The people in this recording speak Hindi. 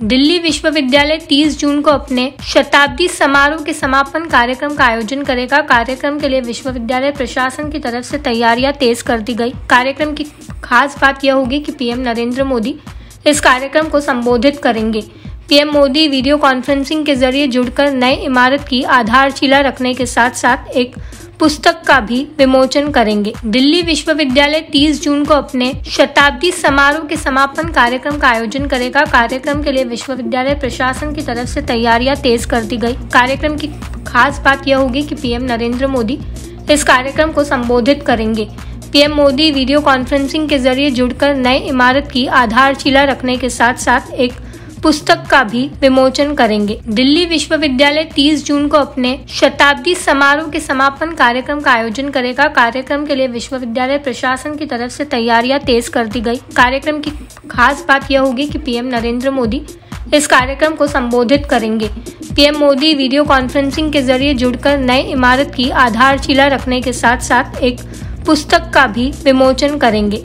दिल्ली विश्वविद्यालय 30 जून को अपने शताब्दी समारोह के समापन कार्यक्रम का आयोजन करेगा। कार्यक्रम के लिए विश्वविद्यालय प्रशासन की तरफ़ से तैयारियाँ तेज कर दी गई। कार्यक्रम की खास बात यह होगी कि पीएम नरेंद्र मोदी इस कार्यक्रम को संबोधित करेंगे। पीएम मोदी वीडियो कॉन्फ्रेंसिंग के ज़रिए जुड़कर नए इमारत की आधारशिला रखने के साथ साथ एक पुस्तक का भी विमोचन करेंगे। दिल्ली विश्वविद्यालय 30 जून को अपने शताब्दी समारोह के समापन कार्यक्रम का आयोजन करेगा। कार्यक्रम के लिए विश्वविद्यालय प्रशासन की तरफ़ से तैयारियाँ तेज कर दी गई। कार्यक्रम की खास बात यह होगी कि पीएम नरेंद्र मोदी इस कार्यक्रम को संबोधित करेंगे। पीएम मोदी वीडियो कॉन्फ्रेंसिंग के ज़रिए जुड़कर नए इमारत की आधारशिला रखने के साथ साथ एक पुस्तक का भी विमोचन करेंगे। दिल्ली विश्वविद्यालय 30 जून को अपने शताब्दी समारोह के समापन कार्यक्रम का आयोजन करेगा। कार्यक्रम के लिए विश्वविद्यालय प्रशासन की तरफ़ से तैयारियाँ तेज कर दी गई। कार्यक्रम की खास बात यह होगी कि पीएम नरेंद्र मोदी इस कार्यक्रम को संबोधित करेंगे। पीएम मोदी वीडियो कॉन्फ्रेंसिंग के ज़रिए जुड़कर नए इमारत की आधारशिला रखने के साथ साथ एक पुस्तक का भी विमोचन करेंगे।